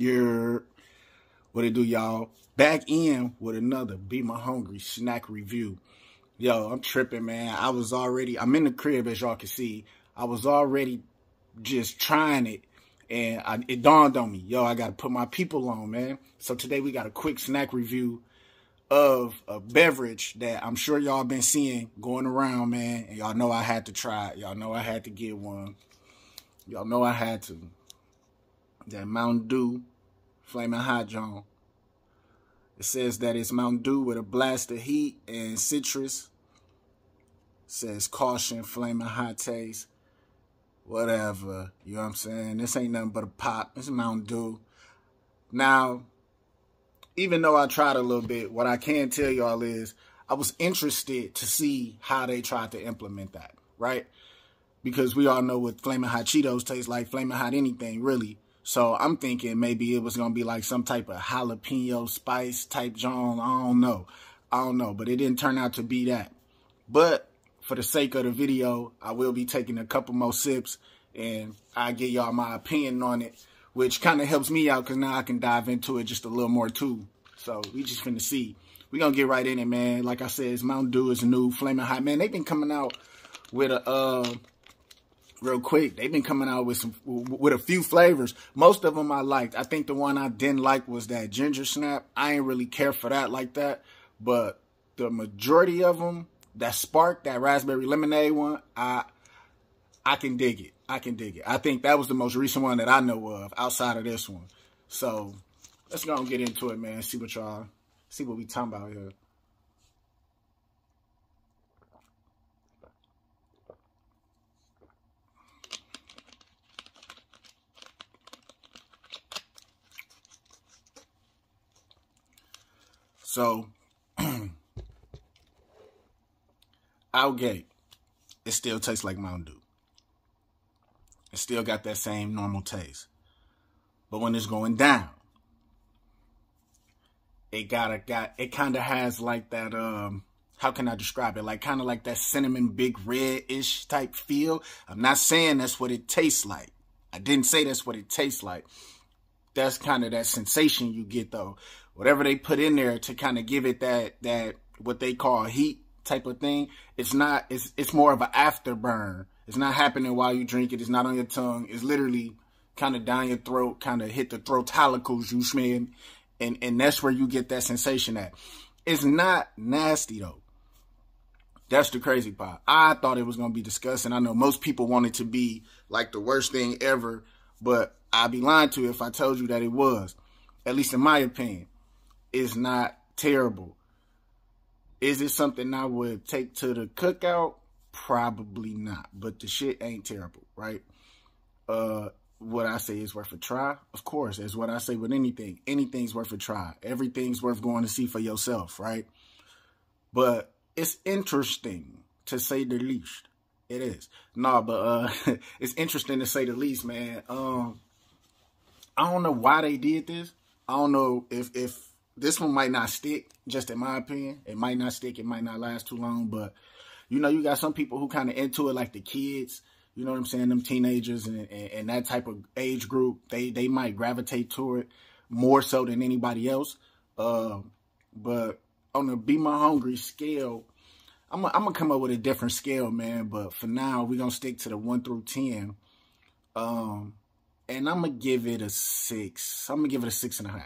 You're what it do, y'all? Back in with another B MaHungry snack review. Yo, I'm tripping, man. I was already, I'm in the crib, as y'all can see. I was already just trying it. And I, it dawned on me, yo, I got to put my people on, man. So today we got a quick snack review of a beverage that I'm sure y'all been seeing going around, man. And y'all know I had to try it. Y'all know I had to get one. Y'all know I had to. That Mountain Dew Flaming Hot John. It says that it's Mountain Dew with a blast of heat and citrus. It says caution, flaming hot taste. Whatever. You know what I'm saying? This ain't nothing but a pop. It's Mountain Dew. Now, even though I tried a little bit, what I can tell y'all is I was interested to see how they tried to implement that, right? Because we all know what Flaming Hot Cheetos taste like, Flaming Hot anything, really. So I'm thinking maybe it was going to be like some type of jalapeno spice type John. I don't know. I don't know. But it didn't turn out to be that. But for the sake of the video, I will be taking a couple more sips and I give y'all my opinion on it, which kind of helps me out because now I can dive into it just a little more too. So we just finna see. we going to get right in it, man. Like I said, it's Mountain Dew is new Flaming Hot. Man, they've been coming out with a, uh, real quick. They've been coming out with some with a few flavors. Most of them I liked. I think the one I didn't like was that ginger snap. I ain't really care for that like that, but the majority of them, that spark, that raspberry lemonade one, I I can dig it. I can dig it. I think that was the most recent one that I know of outside of this one. So let's go and get into it, man. See what y'all see what we talking about here. So, Outgate, it still tastes like Mountain Dew. It still got that same normal taste. But when it's going down, it got a got it kind of has like that um how can I describe it? Like kind of like that cinnamon big red-ish type feel. I'm not saying that's what it tastes like. I didn't say that's what it tastes like. That's kind of that sensation you get though whatever they put in there to kind of give it that that what they call heat type of thing. It's not. It's it's more of an afterburn. It's not happening while you drink it. It's not on your tongue. It's literally kind of down your throat, kind of hit the throat follicles. You smell, and and that's where you get that sensation at. It's not nasty though. That's the crazy part. I thought it was gonna be disgusting. I know most people want it to be like the worst thing ever, but I'd be lying to you if I told you that it was. At least in my opinion is not terrible. Is it something I would take to the cookout? Probably not. But the shit ain't terrible, right? Uh, what I say is worth a try. Of course, as what I say with anything. Anything's worth a try. Everything's worth going to see for yourself, right? But it's interesting to say the least. It is. Nah, but uh it's interesting to say the least, man. Um I don't know why they did this. I don't know if if this one might not stick, just in my opinion. It might not stick. It might not last too long. But, you know, you got some people who kind of into it like the kids. You know what I'm saying? Them teenagers and, and, and, that type of age group, they, they might gravitate to it more so than anybody else. Uh, but on the B MaHungry scale, I'm I'm going to come up with a different scale, man. But for now, we're going to stick to the 1 through 10. Um, and I'm going to give it a 6. I'm going to give it a 6.5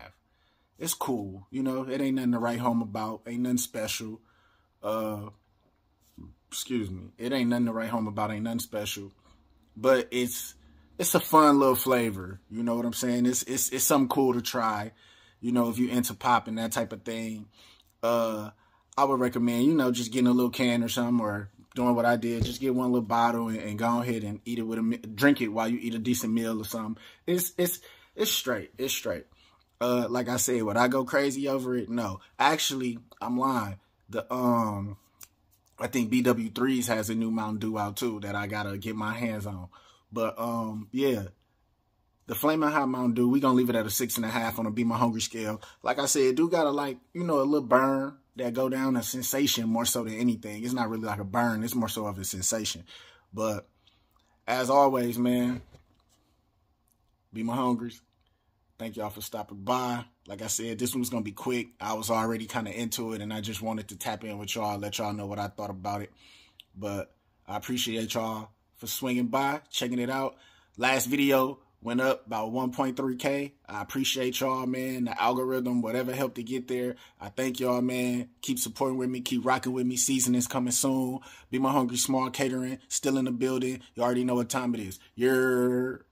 it's cool. You know, it ain't nothing to write home about. Ain't nothing special. Uh, excuse me. It ain't nothing to write home about. Ain't nothing special. But it's it's a fun little flavor. You know what I'm saying? It's it's it's something cool to try. You know, if you into pop and that type of thing. Uh, I would recommend, you know, just getting a little can or something or doing what I did. Just get one little bottle and, and go ahead and eat it with a drink it while you eat a decent meal or something. It's it's it's straight. It's straight uh, like I said, would I go crazy over it? No. Actually, I'm lying. The um, I think BW3s has a new Mountain Dew out too that I gotta get my hands on. But um, yeah, the Flaming Hot Mountain Dew, we gonna leave it at a six and a half on a B MaHungry scale. Like I said, do gotta like you know a little burn that go down a sensation more so than anything. It's not really like a burn. It's more so of a sensation. But as always, man, B MaHungries. Thank y'all for stopping by. Like I said, this one's gonna be quick. I was already kind of into it, and I just wanted to tap in with y'all, let y'all know what I thought about it. But I appreciate y'all for swinging by, checking it out. Last video went up about 1.3K. I appreciate y'all, man. The algorithm, whatever helped to get there. I thank y'all, man. Keep supporting with me. Keep rocking with me. Season is coming soon. B MaHungry small catering. Still in the building. You already know what time it is. You're